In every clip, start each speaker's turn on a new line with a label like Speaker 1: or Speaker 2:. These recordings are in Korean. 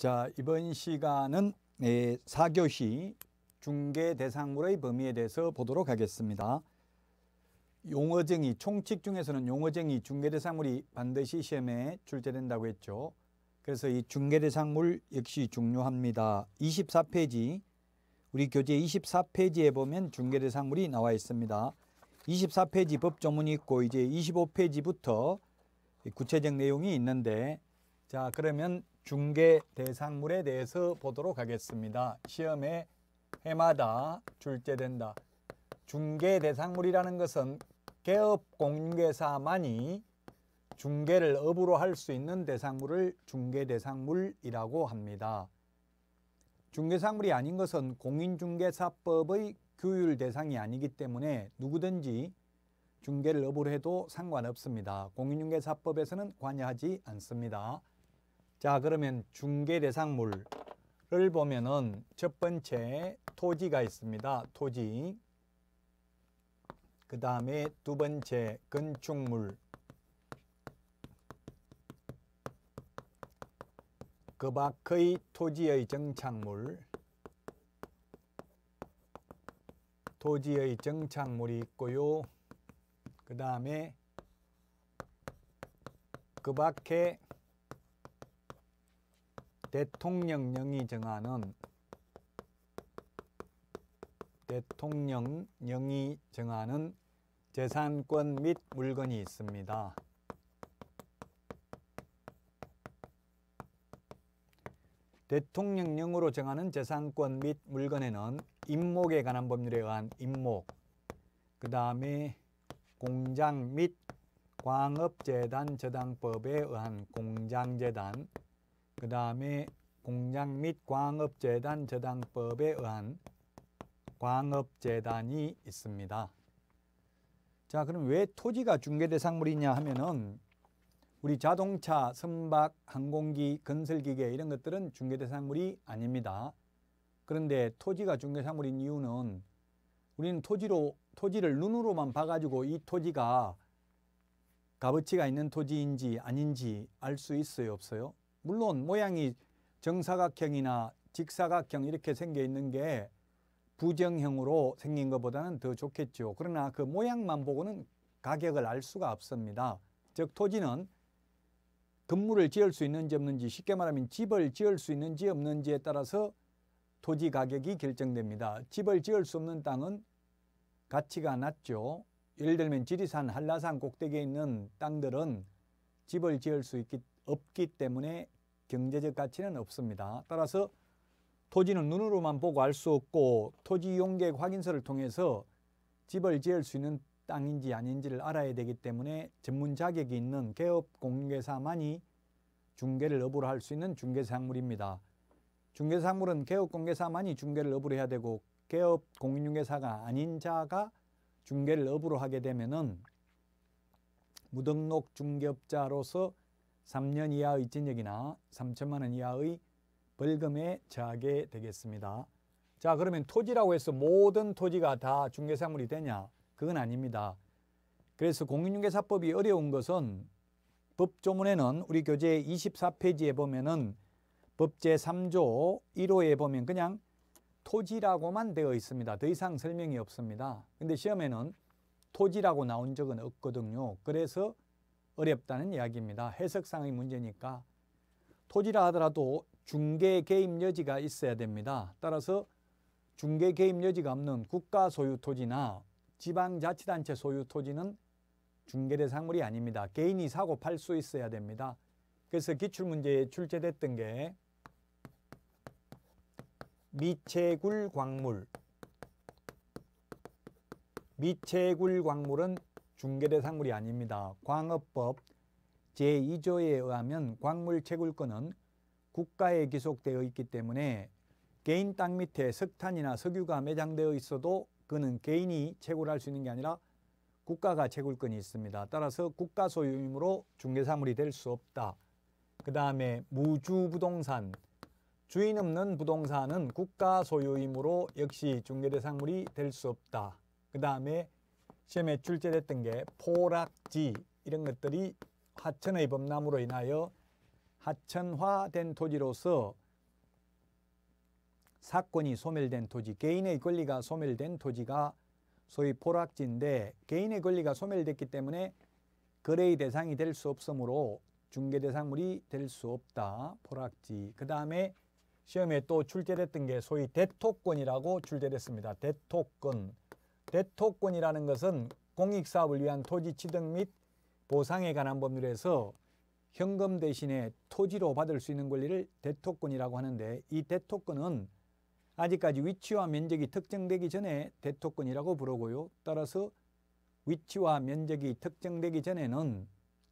Speaker 1: 자, 이번 시간은 네, 4교시 중개 대상물의 범위에 대해서 보도록 하겠습니다. 용어정의, 총칙 중에서는 용어정의 중개대상물이 반드시 시험에 출제된다고 했죠. 그래서 이 중개대상물 역시 중요합니다. 24페이지, 우리 교재 24페이지에 보면 중개대상물이 나와 있습니다. 24페이지 법조문이 있고 이제 25페이지부터 구체적 내용이 있는데 자 그러면 중개 대상물에 대해서 보도록 하겠습니다. 시험에 해마다 출제된다. 중개 대상물이라는 것은 개업 공개사만이 중개를 업으로 할 수 있는 대상물을 중개 대상물이라고 합니다. 중개상물이 아닌 것은 공인중개사법의 규율 대상이 아니기 때문에 누구든지 중개를 업으로 해도 상관없습니다. 공인중개사법에서는 관여하지 않습니다. 자 그러면 중개 대상물을 보면은 첫 번째 토지가 있습니다. 토지 그 다음에 두 번째 건축물 그 밖의 토지의 정착물 토지의 정착물이 있고요. 그 다음에 그 밖에 대통령령이 정하는 대통령령이 정하는 재산권 및 물건이 있습니다. 대통령령으로 정하는 재산권 및 물건에는 임목에 관한 법률에 의한 임목, 그 다음에 공장 및 광업재단 저당법에 의한 공장재단, 그 다음에 공장 및 광업재단 저당법에 의한 광업재단이 있습니다. 자, 그럼 왜 토지가 중개대상물이냐 하면은 우리 자동차, 선박, 항공기, 건설기계 이런 것들은 중개대상물이 아닙니다. 그런데 토지가 중개상물인 이유는 우리는 토지로 토지를 눈으로만 봐가지고 이 토지가 값어치가 있는 토지인지 아닌지 알 수 있어요, 없어요? 물론 모양이 정사각형이나 직사각형 이렇게 생겨 있는 게 부정형으로 생긴 것보다는 더 좋겠죠. 그러나 그 모양만 보고는 가격을 알 수가 없습니다. 즉 토지는 건물을 지을 수 있는지 없는지 쉽게 말하면 집을 지을 수 있는지 없는지에 따라서 토지 가격이 결정됩니다. 집을 지을 수 없는 땅은 가치가 낮죠. 예를 들면 지리산, 한라산 꼭대기에 있는 땅들은 집을 지을 수 있기, 없기 때문에 경제적 가치는 없습니다. 따라서 토지는 눈으로만 보고 알 수 없고 토지 이용계획 확인서를 통해서 집을 지을 수 있는 땅인지 아닌지를 알아야 되기 때문에 전문 자격이 있는 개업 공개사만이 중개를 업으로 할 수 있는 중개상물입니다. 중개상물은 개업 공개사만이 중개를 업으로 해야 되고 개업 공인중개사가 아닌 자가 중개를 업으로 하게 되면은 무등록 중개업자로서 3년 이하의 진역이나 3천만 원 이하의 벌금에 처하게 되겠습니다. 자 그러면 토지라고 해서 모든 토지가 다 중개사물이 되냐? 그건 아닙니다. 그래서 공인중개사법이 어려운 것은 법조문에는 우리 교재 24페이지에 보면은 법제 3조 1호에 보면 그냥 토지라고만 되어 있습니다. 더 이상 설명이 없습니다. 근데 시험에는 토지라고 나온 적은 없거든요. 그래서 어렵다는 이야기입니다. 해석상의 문제니까 토지라 하더라도 중개 개입 여지가 있어야 됩니다. 따라서 중개 개입 여지가 없는 국가 소유 토지나 지방자치단체 소유 토지는 중개 대상물이 아닙니다. 개인이 사고 팔 수 있어야 됩니다. 그래서 기출문제에 출제됐던 게 미채굴 광물 미채굴 광물은 중개대상물이 아닙니다. 광업법 제2조에 의하면 광물 채굴권은 국가에 기속되어 있기 때문에 개인 땅 밑에 석탄이나 석유가 매장되어 있어도 그는 개인이 채굴할 수 있는 게 아니라 국가가 채굴권이 있습니다. 따라서 국가 소유이므로 중개사물이 될 수 없다. 그 다음에 무주부동산, 주인 없는 부동산은 국가 소유이므로 역시 중개대상물이 될 수 없다. 그 다음에 시험에 출제됐던 게 포락지 이런 것들이 하천의 범람으로 인하여 하천화된 토지로서 사건이 소멸된 토지, 개인의 권리가 소멸된 토지가 소위 포락지인데 개인의 권리가 소멸됐기 때문에 거래의 대상이 될 수 없으므로 중개 대상물이 될 수 없다. 포락지. 그 다음에 시험에 또 출제됐던 게 소위 대토권이라고 출제됐습니다. 대토권. 대토권이라는 것은 공익사업을 위한 토지 취득 및 보상에 관한 법률에서 현금 대신에 토지로 받을 수 있는 권리를 대토권이라고 하는데 이 대토권은 아직까지 위치와 면적이 특정되기 전에 대토권이라고 부르고요. 따라서 위치와 면적이 특정되기 전에는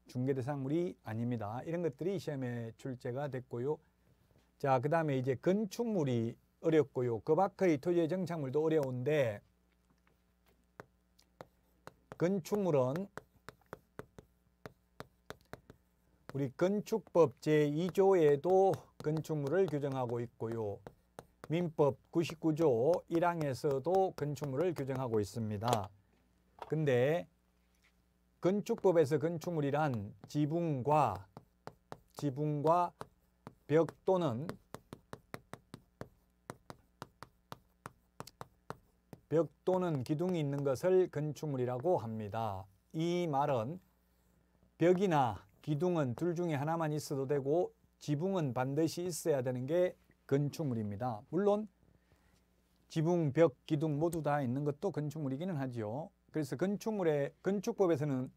Speaker 1: 중개대상물이 아닙니다. 이런 것들이 시험에 출제가 됐고요. 자, 그 다음에 이제 건축물이 어렵고요. 그 밖의 토지의 정착물도 어려운데 건축물은 우리 건축법 제2조에도 건축물을 규정하고 있고요. 민법 99조 1항에서도 건축물을 규정하고 있습니다. 근데 건축법에서 건축물이란 지붕과 지붕과 벽 또는 벽 또는 기둥이 있는 것을 건축물이라고 합니다. 이 말은 벽이나 기둥은 둘 중에 하나만 있어도 되고 지붕은 반드시 있어야 되는 게 건축물입니다. 물론 지붕, 벽, 기둥 모두 다 있는 것도 건축물이기는 하지요. 그래서 건축물의 건축법에서는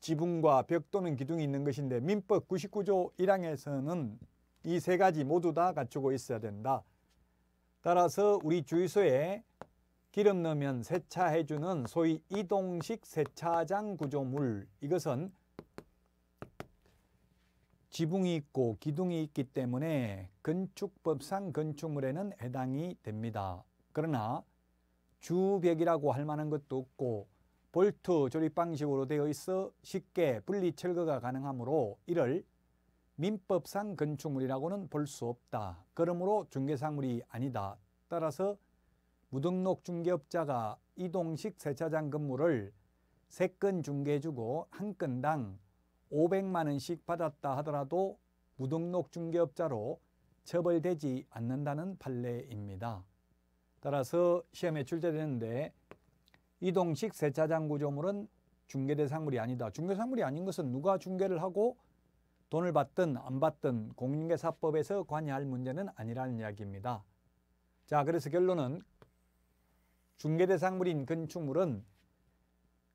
Speaker 1: 지붕과 벽 또는 기둥이 있는 것인데 민법 99조 1항에서는 이 세 가지 모두 다 갖추고 있어야 된다. 따라서 우리 주유소에 기름 넣으면 세차해주는 소위 이동식 세차장 구조물 이것은 지붕이 있고 기둥이 있기 때문에 건축법상 건축물에는 해당이 됩니다. 그러나 주벽이라고 할 만한 것도 없고 볼트 조립 방식으로 되어 있어 쉽게 분리 철거가 가능하므로 이를 민법상 건축물이라고는 볼 수 없다. 그러므로 중개상물이 아니다. 따라서 무등록 중개업자가 이동식 세차장 건물을 세건 중개해주고 한 건당 500만 원씩 받았다 하더라도 무등록 중개업자로 처벌되지 않는다는 판례입니다. 따라서 시험에 출제되는데 이동식 세차장 구조물은 중개대상물이 아니다. 중개상물이 아닌 것은 누가 중개를 하고 돈을 받든 안 받든 공인중개사법에서 관여할 문제는 아니라는 이야기입니다. 자, 그래서 결론은 중개대상물인 건축물은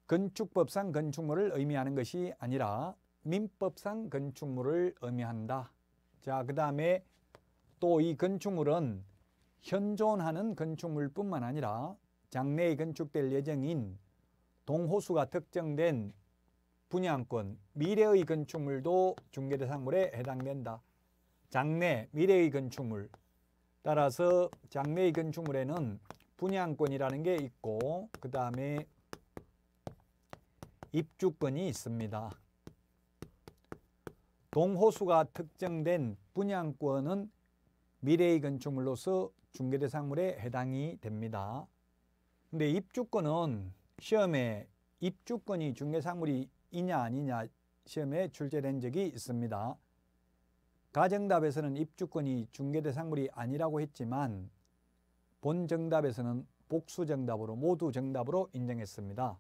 Speaker 1: 건축법상 건축물을 의미하는 것이 아니라 민법상 건축물을 의미한다. 자, 그 다음에 또 이 건축물은 현존하는 건축물뿐만 아니라 장래에 건축될 예정인 동호수가 특정된 분양권, 미래의 건축물도 중개대상물에 해당된다. 장래, 미래의 건축물. 따라서 장래의 건축물에는 분양권이라는 게 있고 그 다음에 입주권이 있습니다. 동호수가 특정된 분양권은 미래의 건축물로서 중개대상물에 해당이 됩니다. 근데 입주권은 시험에 입주권이 중개상물이 이냐 아니냐 시험에 출제된 적이 있습니다. 가정답에서는 입주권이 중개대상물이 아니라고 했지만 본 정답에서는 복수 정답으로 모두 정답으로 인정했습니다.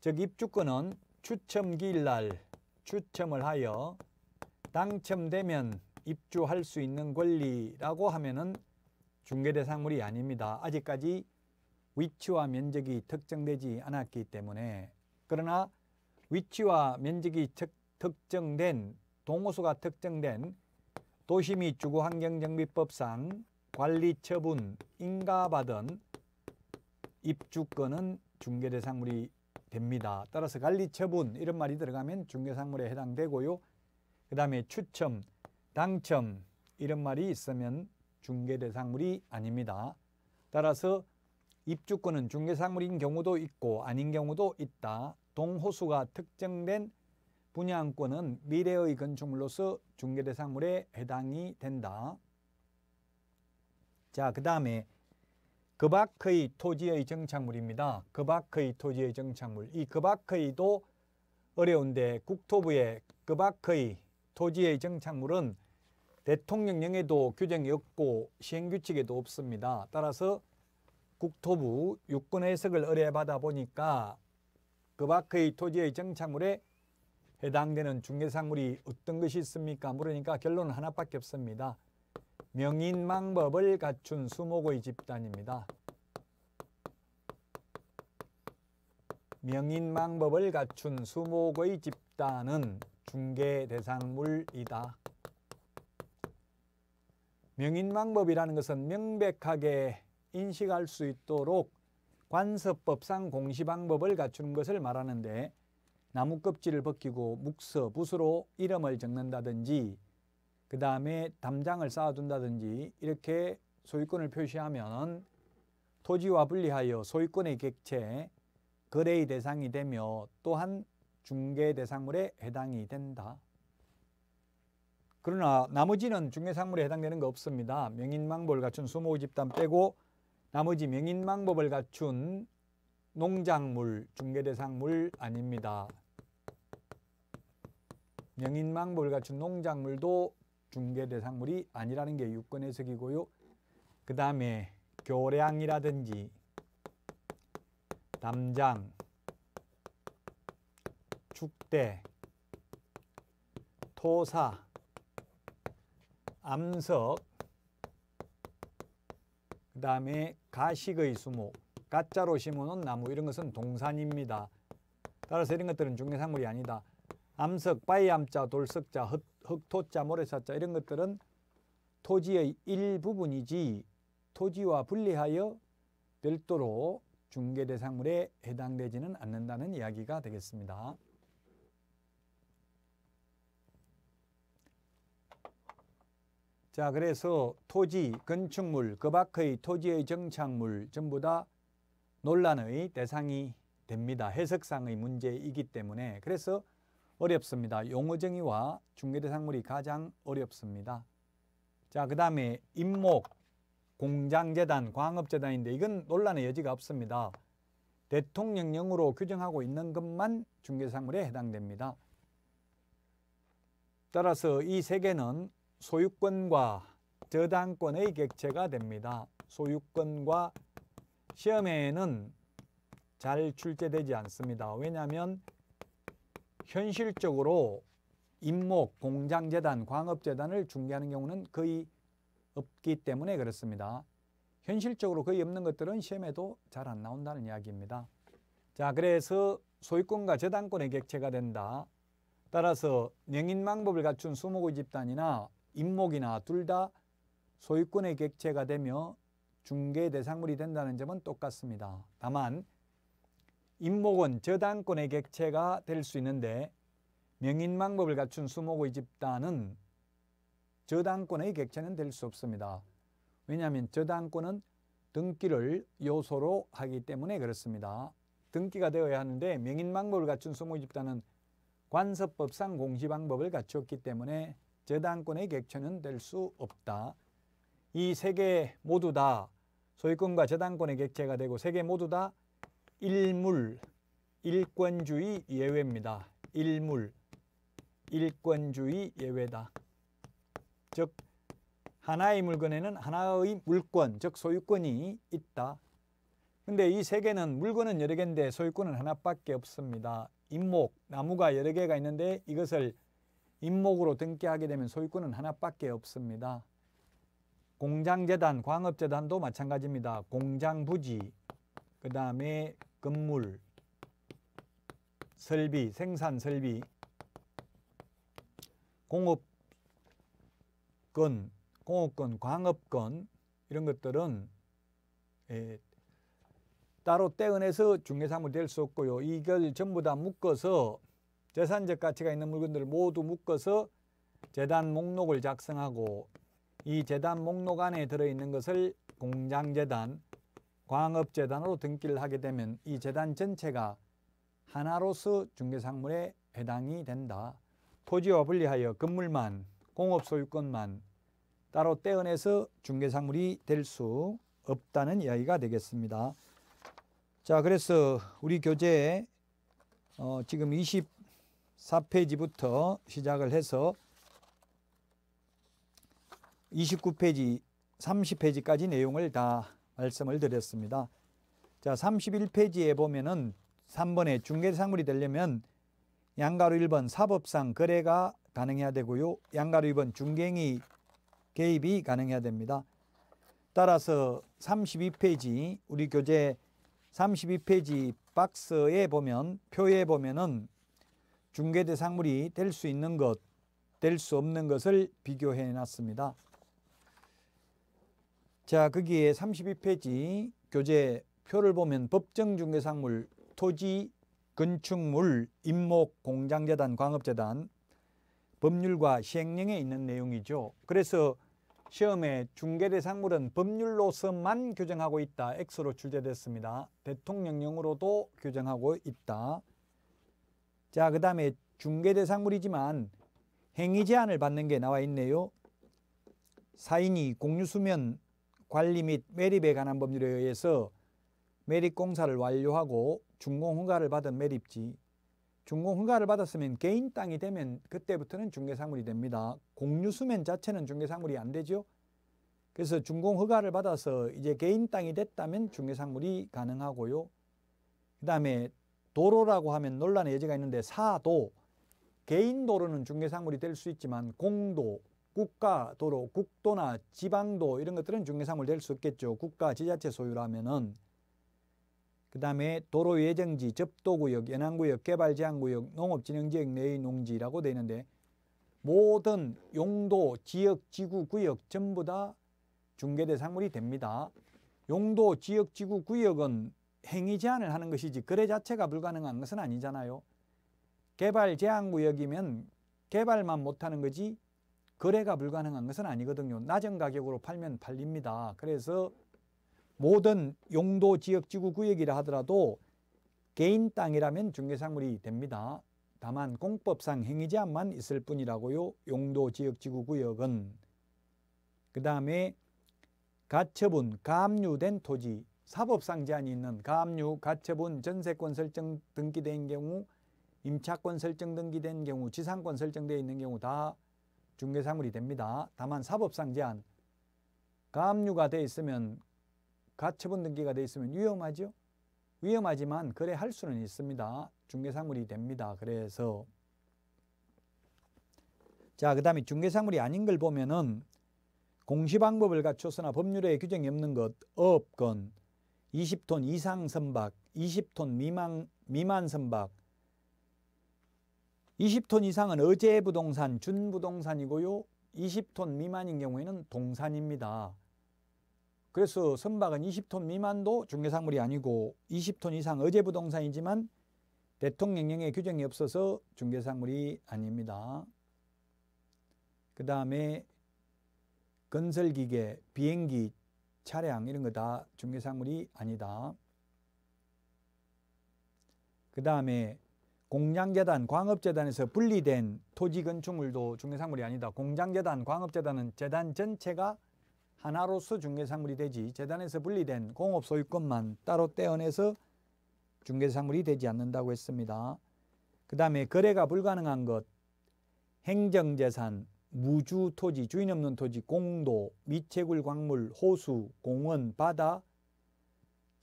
Speaker 1: 즉 입주권은 추첨기일 날 추첨을 하여 당첨되면 입주할 수 있는 권리라고 하면은 중개 대상물이 아닙니다. 아직까지 위치와 면적이 특정되지 않았기 때문에 그러나 위치와 면적이 특정된 동호수가 특정된 도시및 주거환경정비법상 관리 처분 인가받은 입주권은 중개대상물이 됩니다. 따라서 관리 처분 이런 말이 들어가면 중개상물에 해당되고요. 그 다음에 추첨, 당첨 이런 말이 있으면 중개대상물이 아닙니다. 따라서 입주권은 중개상물인 경우도 있고 아닌 경우도 있다. 동호수가 특정된 분양권은 미래의 건축물로서 중개대상물에 해당이 된다. 자, 그 다음에 그 밖의 토지의 정착물입니다. 그 밖의 토지의 정착물. 이그 밖의도 어려운데 국토부의 그 밖의 토지의 정착물은 대통령령에도 규정이 없고 시행규칙에도 없습니다. 따라서 국토부 유권 해석을 의뢰받아 보니까 그 밖의 토지의 정착물에 해당되는 중개상물이 어떤 것이 있습니까? 물으니까 결론은 하나밖에 없습니다. 명인망법을 갖춘 수목의 집단입니다. 명인망법을 갖춘 수목의 집단은 중개 대상물이다. 명인망법이라는 것은 명백하게 인식할 수 있도록 관서법상 공시방법을 갖추는 것을 말하는데 나무 껍질을 벗기고 묵서, 붓으로 이름을 적는다든지 그 다음에 담장을 쌓아둔다든지 이렇게 소유권을 표시하면 토지와 분리하여 소유권의 객체, 거래의 대상이 되며 또한 중개 대상물에 해당이 된다. 그러나 나머지는 중개상물에 해당되는 거 없습니다. 명인망법을 갖춘 수모 집단 빼고 나머지 명인망법을 갖춘 농작물, 중개대상물 아닙니다. 명인망법을 갖춘 농작물도 중개 대상물이 아니라는 게 유권 해석이고요. 그 다음에 교량이라든지 담장, 축대, 토사, 암석, 그 다음에 가식의 수목, 가짜로 심어놓은 나무 이런 것은 동산입니다. 따라서 이런 것들은 중개상물이 아니다. 암석, 바이암자, 돌석자, 흑, 흑토자, 모래사자 이런 것들은 토지의 일부분이지 토지와 분리하여 별도로 중개 대상물에 해당되지는 않는다는 이야기가 되겠습니다. 자, 그래서 토지, 건축물, 그 밖의 토지의 정착물 전부 다 논란의 대상이 됩니다. 해석상의 문제이기 때문에 그래서 어렵습니다. 용어 정의와 중개대상물이 가장 어렵습니다. 자, 그 다음에 임목, 공장재단, 광업재단인데 이건 논란의 여지가 없습니다. 대통령령으로 규정하고 있는 것만 중개상물에 해당됩니다. 따라서 이 세 개는 소유권과 저당권의 객체가 됩니다. 소유권과 시험에는 잘 출제되지 않습니다. 왜냐하면 현실적으로 임목, 공장재단, 광업재단을 중개하는 경우는 거의 없기 때문에 그렇습니다. 현실적으로 거의 없는 것들은 시험에도 잘 안 나온다는 이야기입니다. 자, 그래서 소유권과 저당권의 객체가 된다. 따라서 명인망법을 갖춘 수목의 집단이나 임목이나 둘 다 소유권의 객체가 되며 중개 대상물이 된다는 점은 똑같습니다. 다만 임목은 저당권의 객체가 될 수 있는데 명인망법을 갖춘 수목의 집단은 저당권의 객체는 될 수 없습니다. 왜냐하면 저당권은 등기를 요소로 하기 때문에 그렇습니다. 등기가 되어야 하는데 명인망법을 갖춘 수목의 집단은 관서법상 공시방법을 갖추었기 때문에 저당권의 객체는 될 수 없다. 이 세 개 모두 다 소유권과 저당권의 객체가 되고 세 개 모두 다 일물, 일권주의 예외입니다. 일물, 일권주의 예외다. 즉 하나의 물건에는 하나의 물권, 즉 소유권이 있다. 근데 이세 개는 물건은 여러 개인데 소유권은 하나밖에 없습니다. 임목, 나무가 여러 개가 있는데 이것을 임목으로 등기하게 되면 소유권은 하나밖에 없습니다. 공장재단, 광업재단도 마찬가지입니다. 공장부지, 그 다음에 건물, 설비, 생산 설비, 공업권, 공업권, 광업권 이런 것들은 예, 따로 떼어내서 중개사물 될 수 없고요. 이걸 전부 다 묶어서 재산적 가치가 있는 물건들을 모두 묶어서 재단 목록을 작성하고 이 재단 목록 안에 들어있는 것을 공장재단, 광업재단으로 등기를 하게 되면 이 재단 전체가 하나로서 중개상물에 해당이 된다. 토지와 분리하여 건물만, 공업소유권만 따로 떼어내서 중개상물이 될 수 없다는 이야기가 되겠습니다. 자, 그래서 우리 교재에 어, 지금 24페이지부터 시작을 해서 29페이지, 30페이지까지 내용을 다 말씀을 드렸습니다. 자, 31페이지에 보면은 3번에 중개상물이 되려면 양가로 1번 사법상 거래가 가능해야 되고요. 양가로 2번 중개행위 개입이 가능해야 됩니다. 따라서 32페이지 우리 교재 32페이지 박스에 보면 표에 보면은 중개대상물이 될 수 있는 것, 될 수 없는 것을 비교해 놨습니다. 자, 거기에 32페이지 교재 표를 보면 법정 중개상물, 토지, 건축물, 임목, 공장재단, 광업재단 법률과 시행령에 있는 내용이죠. 그래서 시험에 중개대상물은 법률로서만 규정하고 있다. X로 출제됐습니다. 대통령령으로도 규정하고 있다. 자, 그 다음에 중개대상물이지만 행위 제한을 받는 게 나와 있네요. 사인이 공유수면 관리 및 매립에 관한 법률에 의해서 매립 공사를 완료하고 준공 허가를 받은 매립지 준공 허가를 받았으면 개인 땅이 되면 그때부터는 중개상물이 됩니다. 공유 수면 자체는 중개상물이 안 되죠. 그래서 준공 허가를 받아서 이제 개인 땅이 됐다면 중개상물이 가능하고요. 그 다음에 도로라고 하면 논란의 여지가 있는데 사도 개인 도로는 중개상물이 될 수 있지만 공도, 국가 도로, 국도나 지방도 이런 것들은 중개상물 될 수 없겠죠. 국가 지자체 소유라면은 그 다음에 도로 예정지, 접도구역, 연안구역, 개발제한구역, 농업진흥지역 내의 농지라고 되어 있는데 모든 용도, 지역, 지구, 구역 전부 다 중개대상물이 됩니다. 용도, 지역, 지구, 구역은 행위 제한을 하는 것이지 거래 자체가 불가능한 것은 아니잖아요. 개발 제한구역이면 개발만 못하는 거지 거래가 불가능한 것은 아니거든요. 낮은 가격으로 팔면 팔립니다. 그래서 모든 용도 지역 지구 구역이라 하더라도 개인 땅이라면 중개상물이 됩니다. 다만 공법상 행위 제한만 있을 뿐이라고요. 용도 지역 지구 구역은 그 다음에 가처분 가압류된 토지 사법상 제한이 있는 가압류 가처분 전세권 설정 등기된 경우 임차권 설정 등기된 경우 지상권 설정되어 있는 경우 다 중개상물이 됩니다. 다만 사법상 제한 가압류가 돼 있으면 가처분 등기가 돼 있으면 위험하죠. 위험하지만 거래할 수는 있습니다. 중개상물이 됩니다. 그래서 자, 그 다음에 중개상물이 아닌 걸 보면은 공시방법을 갖춰서나 법률에 규정이 없는 것, 어업권, 20톤 이상 선박, 20톤 미만, 미만 선박, 20톤 이상은 어제 부동산, 준 부동산이고요. 20톤 미만인 경우에는 동산입니다. 그래서 선박은 20톤 미만도 중개상물이 아니고 20톤 이상 어제 부동산이지만 대통령령에 규정이 없어서 중개상물이 아닙니다. 그 다음에 건설기계, 비행기, 차량 이런 거 다 중개상물이 아니다. 그 다음에 공장재단, 광업재단에서 분리된 토지 건축물도 중개상물이 아니다. 공장재단, 광업재단은 재단 전체가 하나로서 중개상물이 되지 재단에서 분리된 공업 소유권만 따로 떼어내서 중개상물이 되지 않는다고 했습니다. 그 다음에 거래가 불가능한 것, 행정재산, 무주 토지, 주인 없는 토지, 공도, 미채굴 광물, 호수, 공원, 바다,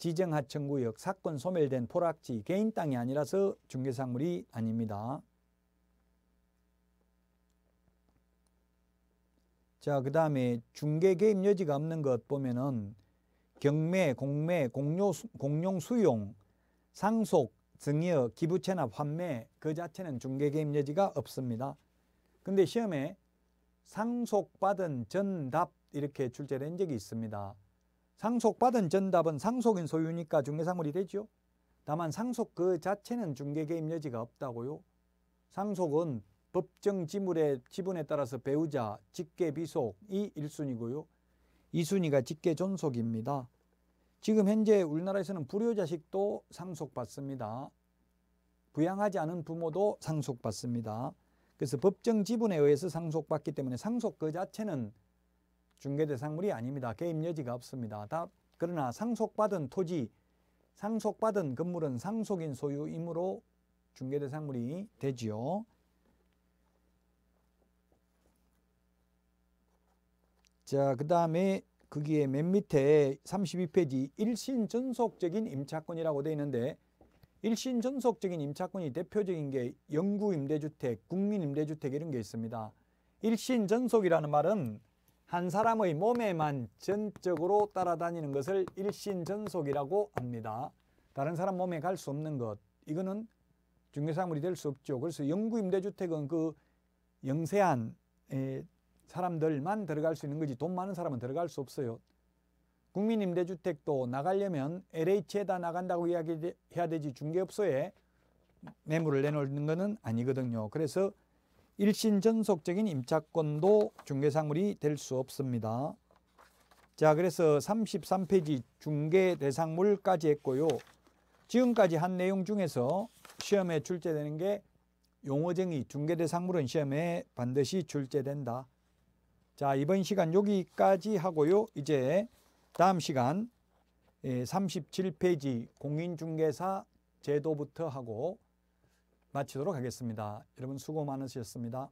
Speaker 1: 지정하천구역, 사건 소멸된 포락지, 개인 땅이 아니라서 중개상물이 아닙니다. 자, 그 다음에 중개 개입 여지가 없는 것 보면은 경매, 공매, 공료, 공용 수용, 상속, 증여, 기부 체납, 환매 그 자체는 중개 개입 여지가 없습니다. 근데 시험에 상속받은 전답 이렇게 출제된 적이 있습니다. 상속받은 전답은 상속인 소유니까 중개상물이 되죠. 다만 상속 그 자체는 중개 개입 여지가 없다고요. 상속은 법정 지물의 지분에 따라서 배우자, 직계 비속이 1순위고요. 2순위가 직계 존속입니다. 지금 현재 우리나라에서는 불효자식도 상속받습니다. 부양하지 않은 부모도 상속받습니다. 그래서 법정 지분에 의해서 상속받기 때문에 상속 그 자체는 중개 대상물이 아닙니다. 개입 여지가 없습니다. 다 그러나 상속받은 토지, 상속받은 건물은 상속인 소유이므로 중개 대상물이 되지요. 자, 그 다음에 거기에 맨 밑에 32페이지 일신 전속적인 임차권이라고 되어 있는데 일신 전속적인 임차권이 대표적인 게 영구 임대주택, 국민 임대주택 이런 게 있습니다. 일신 전속이라는 말은 한 사람의 몸에만 전적으로 따라다니는 것을 일신 전속이라고 합니다. 다른 사람 몸에 갈 수 없는 것. 이거는 중개사물이 될 수 없죠. 그래서 영구 임대주택은 그 영세한 에, 사람들만 들어갈 수 있는 거지 돈 많은 사람은 들어갈 수 없어요. 국민임대주택도 나가려면 LH에다 나간다고 이야기해야 되지 중개업소에 매물을 내놓는 것은 아니거든요. 그래서 일신 전속적인 임차권도 중개상물이 될 수 없습니다. 자, 그래서 33페이지 중개 대상물까지 했고요. 지금까지 한 내용 중에서 시험에 출제되는 게 용어정의 중개 대상물은 시험에 반드시 출제된다. 자, 이번 시간 여기까지 하고요. 이제 다음 시간 37페이지 공인중개사 제도부터 하고 마치도록 하겠습니다. 여러분 수고 많으셨습니다.